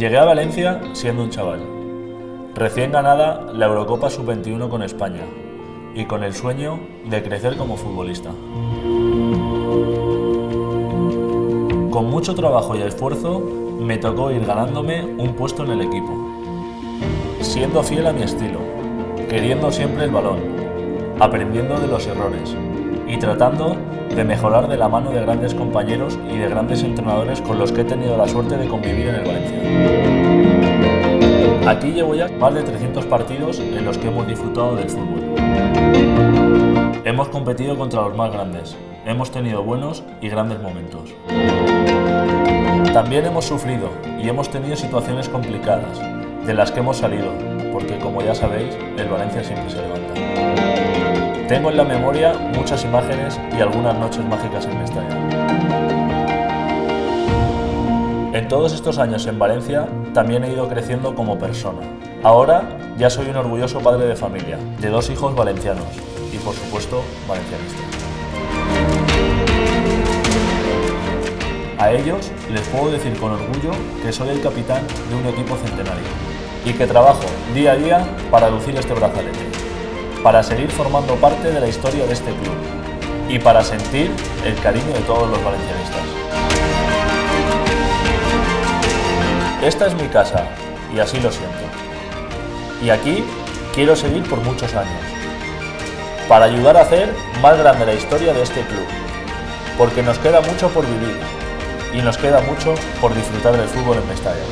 Llegué a Valencia siendo un chaval, recién ganada la Eurocopa Sub-21 con España y con el sueño de crecer como futbolista. Con mucho trabajo y esfuerzo me tocó ir ganándome un puesto en el equipo, siendo fiel a mi estilo, queriendo siempre el balón, aprendiendo de los errores y tratando de mejorar de la mano de grandes compañeros y de grandes entrenadores con los que he tenido la suerte de convivir en el Valencia. Aquí llevo ya más de 300 partidos en los que hemos disfrutado del fútbol. Hemos competido contra los más grandes, hemos tenido buenos y grandes momentos. También hemos sufrido y hemos tenido situaciones complicadas, de las que hemos salido, porque como ya sabéis, el Valencia siempre se levanta. Tengo en la memoria muchas imágenes y algunas noches mágicas en Mestalla. En todos estos años en Valencia también he ido creciendo como persona. Ahora ya soy un orgulloso padre de familia, de dos hijos valencianos y por supuesto valencianistas. A ellos les puedo decir con orgullo que soy el capitán de un equipo centenario y que trabajo día a día para lucir este brazalete, para seguir formando parte de la historia de este club y para sentir el cariño de todos los valencianistas. Esta es mi casa y así lo siento. Y aquí quiero seguir por muchos años, para ayudar a hacer más grande la historia de este club, porque nos queda mucho por vivir y nos queda mucho por disfrutar del fútbol en Mestalla.